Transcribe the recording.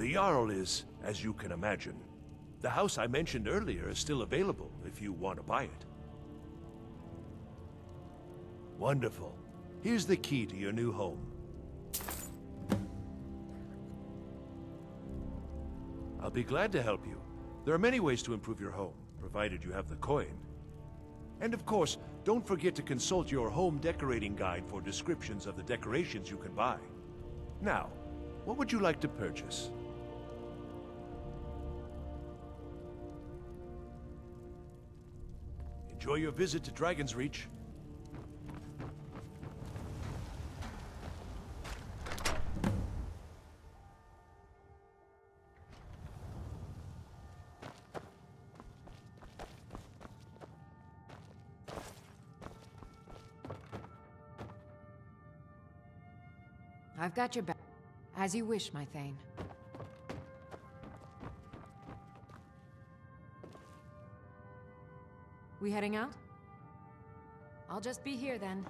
The Jarl is, as you can imagine. The house I mentioned earlier is still available if you want to buy it. Wonderful. Here's the key to your new home. I'll be glad to help you. There are many ways to improve your home, provided you have the coin. And of course, don't forget to consult your home decorating guide for descriptions of the decorations you can buy. Now, what would you like to purchase? Enjoy your visit to Dragonsreach. I've got your back. As you wish, my Thane. We heading out? I'll just be here then.